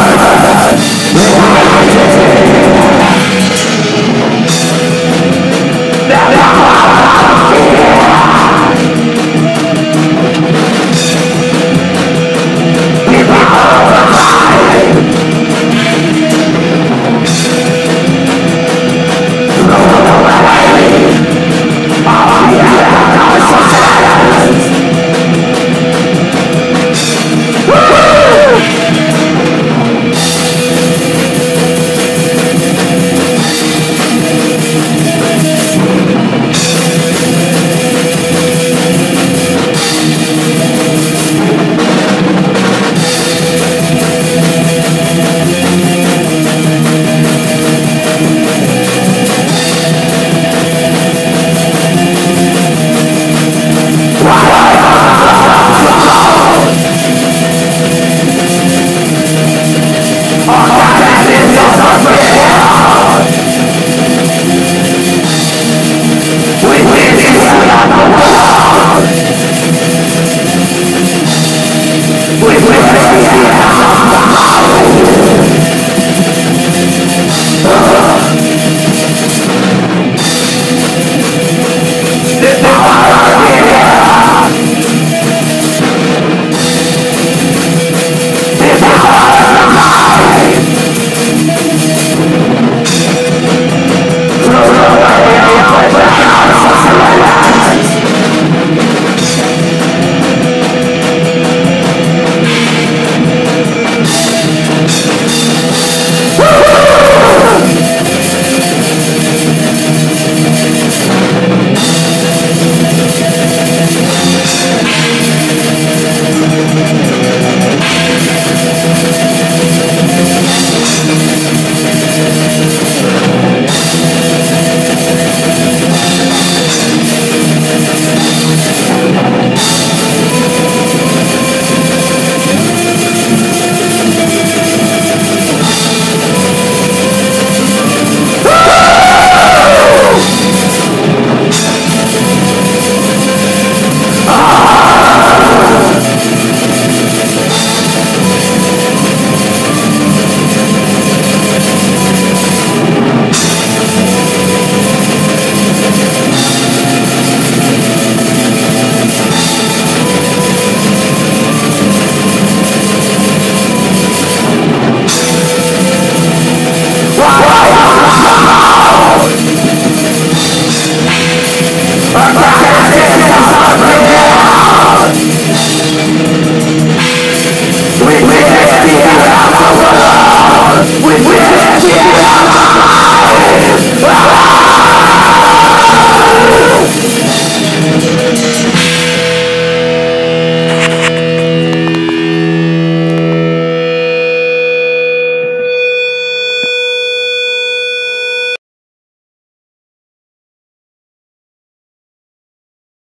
life.